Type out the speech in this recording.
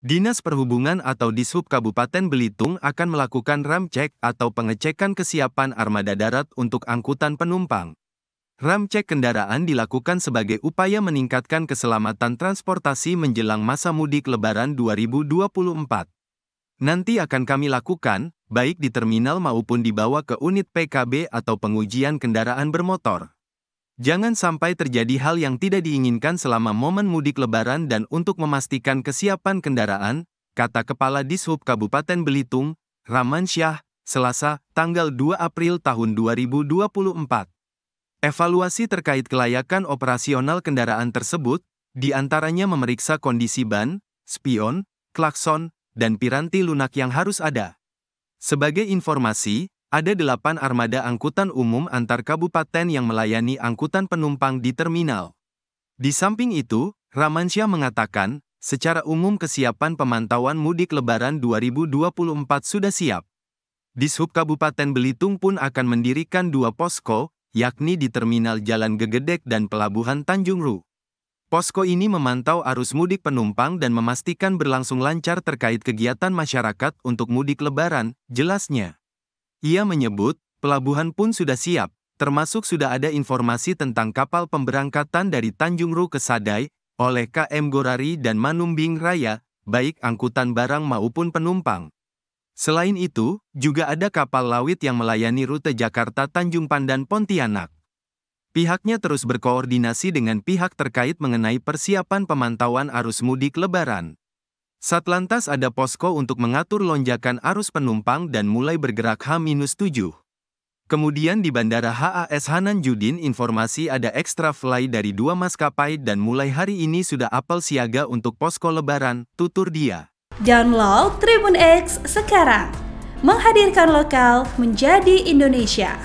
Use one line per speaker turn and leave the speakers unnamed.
Dinas Perhubungan atau Dishub Kabupaten Belitung akan melakukan ram cek atau pengecekan kesiapan armada darat untuk angkutan penumpang. Ram cek kendaraan dilakukan sebagai upaya meningkatkan keselamatan transportasi menjelang masa mudik Lebaran 2024. Nanti akan kami lakukan, baik di terminal maupun dibawa ke unit PKB atau pengujian kendaraan bermotor. Jangan sampai terjadi hal yang tidak diinginkan selama momen mudik lebaran dan untuk memastikan kesiapan kendaraan, kata Kepala Dishub Kabupaten Belitung, Raman Syah, Selasa, tanggal 2 April tahun 2024. Evaluasi terkait kelayakan operasional kendaraan tersebut, di antaranya memeriksa kondisi ban, spion, klakson, dan piranti lunak yang harus ada. Sebagai informasi, ada delapan armada angkutan umum antar kabupaten yang melayani angkutan penumpang di terminal. Di samping itu, Ramansyah mengatakan, secara umum kesiapan pemantauan mudik lebaran 2024 sudah siap. Dishub Kabupaten Belitung pun akan mendirikan dua posko, yakni di Terminal Jalan Gegedek dan Pelabuhan Tanjung Ru. Posko ini memantau arus mudik penumpang dan memastikan berlangsung lancar terkait kegiatan masyarakat untuk mudik lebaran, jelasnya. Ia menyebut, pelabuhan pun sudah siap, termasuk sudah ada informasi tentang kapal pemberangkatan dari Tanjung Ru ke Sadai, oleh KM Gorari dan Manumbing Raya, baik angkutan barang maupun penumpang. Selain itu, juga ada kapal lawit yang melayani rute Jakarta Tanjung Pandan Pontianak. Pihaknya terus berkoordinasi dengan pihak terkait mengenai persiapan pemantauan arus mudik lebaran. Satlantas ada posko untuk mengatur lonjakan arus penumpang dan mulai bergerak H-7. Kemudian di Bandara HAS Hanan Judin informasi ada extra fly dari dua maskapai dan mulai hari ini sudah apel siaga untuk posko lebaran, tutur dia.
Download Tribun X sekarang. Menghadirkan lokal menjadi Indonesia.